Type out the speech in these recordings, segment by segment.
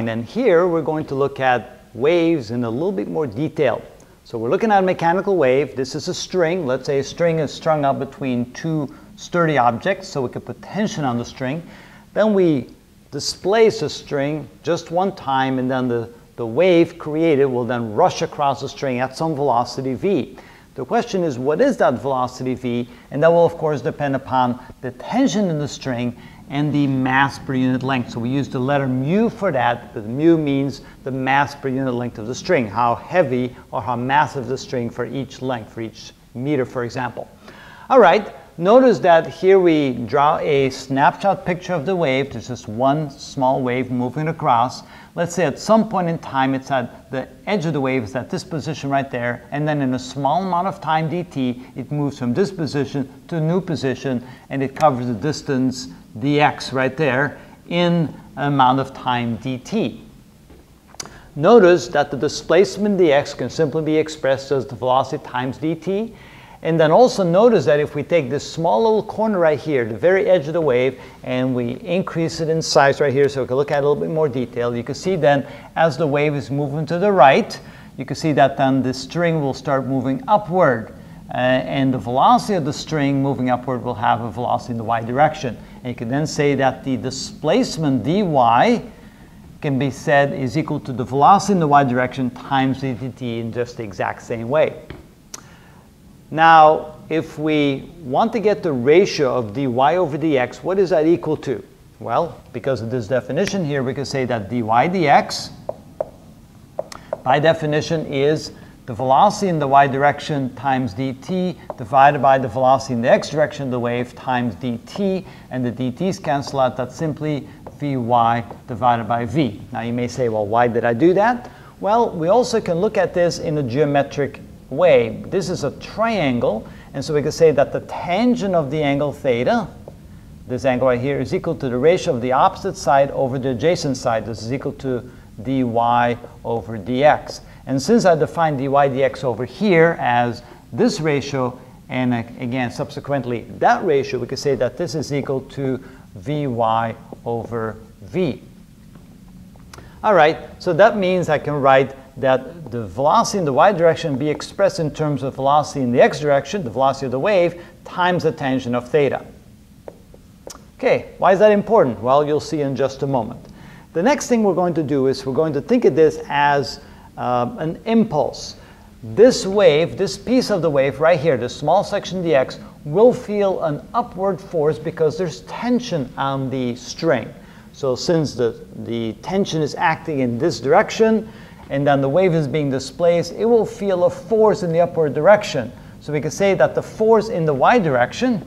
And then here we're going to look at waves in a little bit more detail. So we're looking at a mechanical wave. This is a string. Let's say a string is strung up between two sturdy objects, so we could put tension on the string. Then we displace the string just one time, and then the, the wave created will then rush across the string at some velocity v. The question is, what is that velocity v? And that will, of course, depend upon the tension in the string and the mass per unit length. So we use the letter mu for that, but mu means the mass per unit length of the string, how heavy or how massive the string for each length, for each meter, for example. All right, notice that here we draw a snapshot picture of the wave. There's just one small wave moving across. Let's say at some point in time, it's at the edge of the wave, it's at this position right there, and then in a small amount of time dt, it moves from this position to a new position, and it covers the distance dx right there in amount of time dt. Notice that the displacement dx can simply be expressed as the velocity times dt. And then also notice that if we take this small little corner right here, the very edge of the wave, and we increase it in size right here so we can look at it a little bit more detail, you can see then as the wave is moving to the right, you can see that then the string will start moving upward. Uh, and the velocity of the string moving upward will have a velocity in the y direction. And you can then say that the displacement dy can be said is equal to the velocity in the y direction times dt in just the exact same way. Now, if we want to get the ratio of dy over dx, what is that equal to? Well, because of this definition here, we can say that dy dx, by definition, is the velocity in the y direction times dt divided by the velocity in the x direction of the wave times dt, and the dt's cancel out. That's simply vy divided by v. Now you may say, well, why did I do that? Well, we also can look at this in a geometric way. This is a triangle, and so we can say that the tangent of the angle theta, this angle right here, is equal to the ratio of the opposite side over the adjacent side. This is equal to dy over dx. And since I defined dy dx over here as this ratio, and again, subsequently that ratio, we could say that this is equal to vy over v. All right, so that means I can write that the velocity in the y direction be expressed in terms of velocity in the x direction, the velocity of the wave, times the tangent of theta. Okay, why is that important? Well, you'll see in just a moment. The next thing we're going to do is we're going to think of this as uh, an impulse. This wave, this piece of the wave right here, the small section dx, will feel an upward force because there's tension on the string. So since the, the tension is acting in this direction, and then the wave is being displaced, it will feel a force in the upward direction. So we can say that the force in the y direction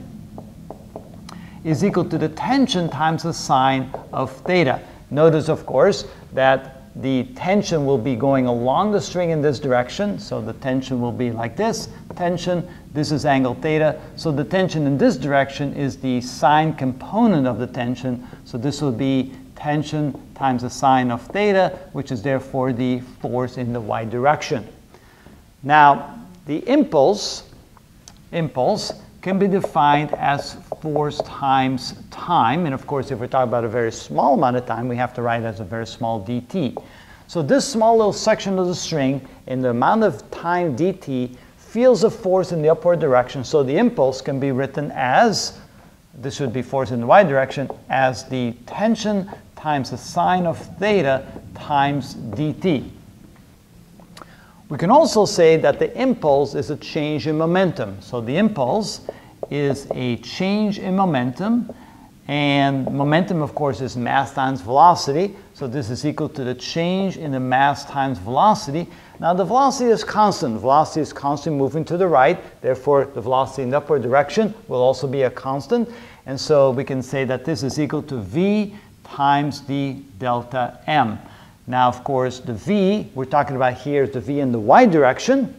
is equal to the tension times the sine of theta. Notice, of course, that the tension will be going along the string in this direction. So the tension will be like this, tension, this is angle theta. So the tension in this direction is the sine component of the tension. So this will be tension times the sine of theta, which is therefore the force in the y direction. Now, the impulse, impulse can be defined as force times time. And of course, if we're talking about a very small amount of time, we have to write as a very small dt. So this small little section of the string, in the amount of time dt, feels a force in the upward direction. So the impulse can be written as, this would be force in the y direction, as the tension times the sine of theta times dt. We can also say that the impulse is a change in momentum. So the impulse is a change in momentum. And momentum, of course, is mass times velocity. So this is equal to the change in the mass times velocity. Now the velocity is constant. Velocity is constantly moving to the right. Therefore, the velocity in the upward direction will also be a constant. And so we can say that this is equal to v times d delta m. Now, of course, the v we're talking about here is the v in the y direction.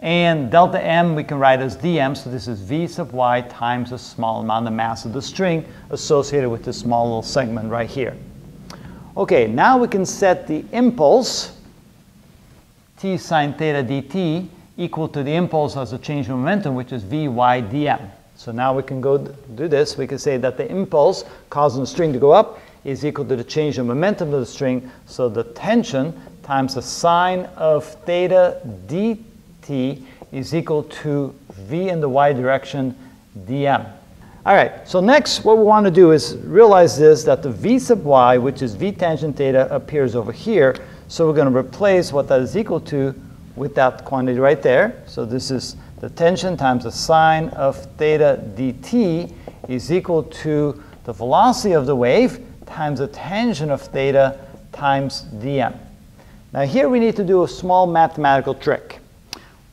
And delta m we can write as dm, so this is v sub y times the small amount of mass of the string associated with this small little segment right here. Okay, now we can set the impulse, t sine theta dt, equal to the impulse as a change in momentum, which is vy dm. So now we can go do this. We can say that the impulse causing the string to go up is equal to the change in momentum of the string. So the tension times the sine of theta dt is equal to v in the y direction dm. All right, so next what we want to do is realize this, that the v sub y, which is v tangent theta, appears over here. So we're going to replace what that is equal to with that quantity right there. So this is the tension times the sine of theta dt is equal to the velocity of the wave times the tangent of theta times dm. Now here we need to do a small mathematical trick.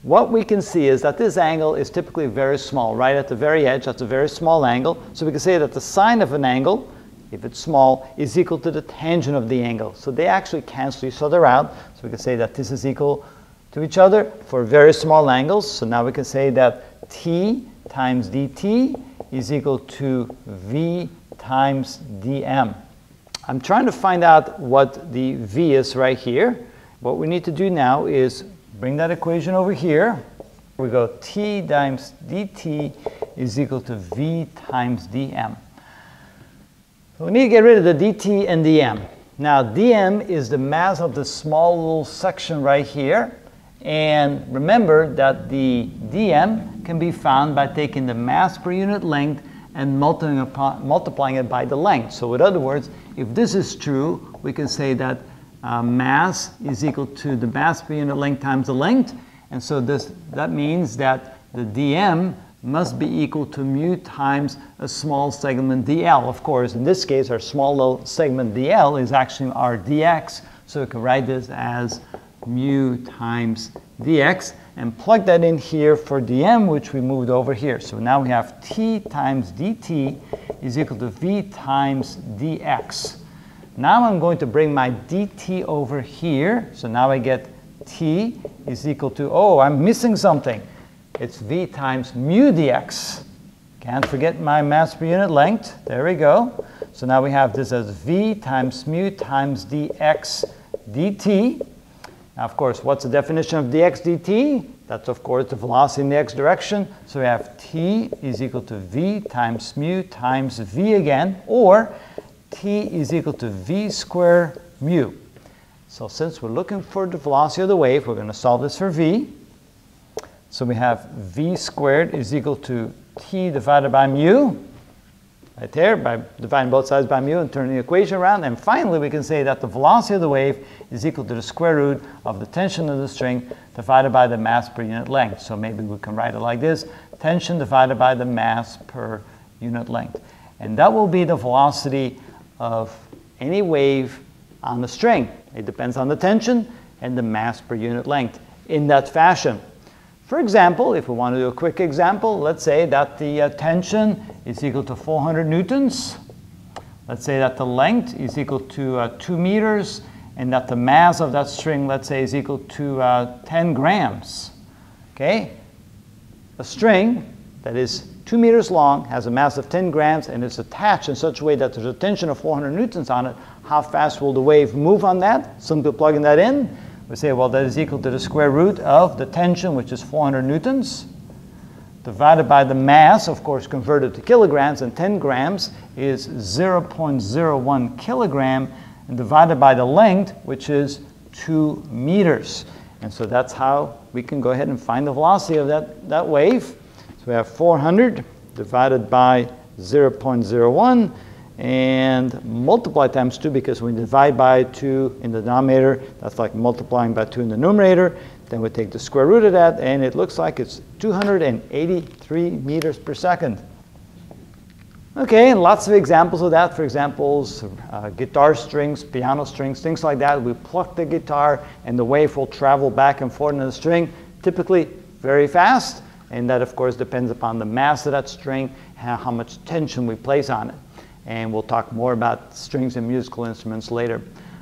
What we can see is that this angle is typically very small, right at the very edge, that's a very small angle. So we can say that the sine of an angle, if it's small, is equal to the tangent of the angle. So they actually cancel each other out. So we can say that this is equal to each other for very small angles. So now we can say that t times dt is equal to v times dm. I'm trying to find out what the v is right here. What we need to do now is bring that equation over here. We go t times dt is equal to v times dm. So we need to get rid of the dt and dm. Now dm is the mass of the small little section right here. And remember that the dm can be found by taking the mass per unit length and multiplying, it by the length. So in other words, if this is true, we can say that uh, mass is equal to the mass per unit length times the length. And so this, that means that the dm must be equal to mu times a small segment dl. Of course, in this case, our small segment dl is actually our dx. So we can write this as mu times dx and plug that in here for dm, which we moved over here. So now we have t times dt is equal to v times dx. Now I'm going to bring my dt over here. So now I get t is equal to, oh, I'm missing something. It's v times mu dx. Can't forget my mass per unit length. There we go. So now we have this as v times mu times dx dt. Of course, what's the definition of dx dt? That's, of course, the velocity in the x direction. So we have t is equal to v times mu times v again, or t is equal to v squared mu. So since we're looking for the velocity of the wave, we're going to solve this for v. So we have v squared is equal to t divided by mu right there by dividing both sides by mu and turning the equation around. And finally, we can say that the velocity of the wave is equal to the square root of the tension of the string divided by the mass per unit length. So maybe we can write it like this, tension divided by the mass per unit length. And that will be the velocity of any wave on the string. It depends on the tension and the mass per unit length in that fashion. For example, if we want to do a quick example, let's say that the uh, tension is equal to 400 newtons. Let's say that the length is equal to uh, 2 meters and that the mass of that string, let's say, is equal to uh, 10 grams. Okay? A string that is 2 meters long, has a mass of 10 grams, and is attached in such a way that there's a tension of 400 newtons on it. How fast will the wave move on that? Simply plugging that in we say, well, that is equal to the square root of the tension, which is 400 newtons, divided by the mass, of course, converted to kilograms, and 10 grams is 0.01 kilogram, and divided by the length, which is 2 meters. And so that's how we can go ahead and find the velocity of that, that wave. So we have 400 divided by 0.01 and multiply times 2 because we divide by 2 in the denominator, that's like multiplying by 2 in the numerator. Then we take the square root of that, and it looks like it's 283 meters per second. Okay, and lots of examples of that. For examples, uh, guitar strings, piano strings, things like that. We pluck the guitar, and the wave will travel back and forth in the string, typically very fast. And that, of course, depends upon the mass of that string how much tension we place on it and we'll talk more about strings and musical instruments later.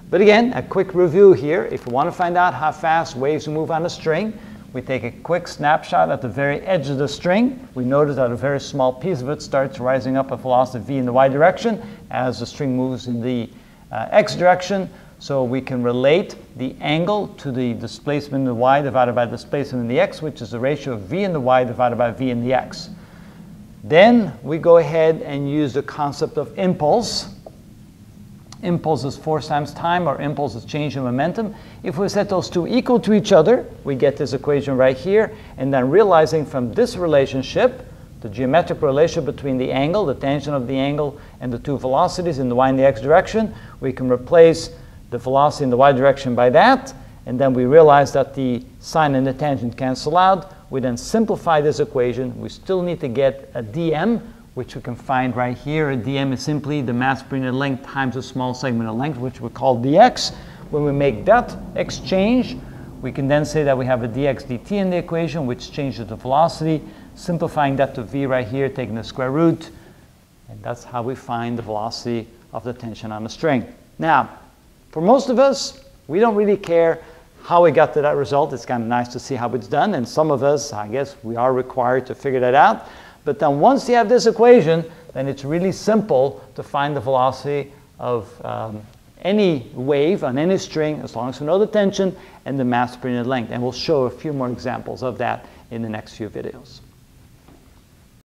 But again, a quick review here. If you want to find out how fast waves move on a string, we take a quick snapshot at the very edge of the string. We notice that a very small piece of it starts rising up at velocity v in the y direction as the string moves in the uh, x direction. So we can relate the angle to the displacement in the y divided by the displacement in the x, which is the ratio of v in the y divided by v in the x. Then we go ahead and use the concept of impulse. impulse is force times time, or impulse is change in momentum. If we set those two equal to each other, we get this equation right here, and then realizing from this relationship, the geometric relationship between the angle, the tangent of the angle, and the two velocities in the y and the x direction, we can replace the velocity in the y direction by that, and then we realize that the sine and the tangent cancel out. We then simplify this equation. We still need to get a dm, which we can find right here. A dm is simply the mass per unit length times a small segment of length, which we call dx. When we make that exchange, we can then say that we have a dx dt in the equation, which changes the velocity. Simplifying that to v right here, taking the square root, and that's how we find the velocity of the tension on a string. Now, for most of us, we don't really care how we got to that result. It's kind of nice to see how it's done, and some of us, I guess, we are required to figure that out. But then once you have this equation, then it's really simple to find the velocity of um, any wave on any string as long as we know the tension and the mass per unit length. And we'll show a few more examples of that in the next few videos.